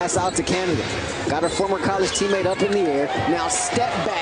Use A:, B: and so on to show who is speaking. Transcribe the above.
A: Pass out to Canada. Got her former college teammate up in the air. Now step back.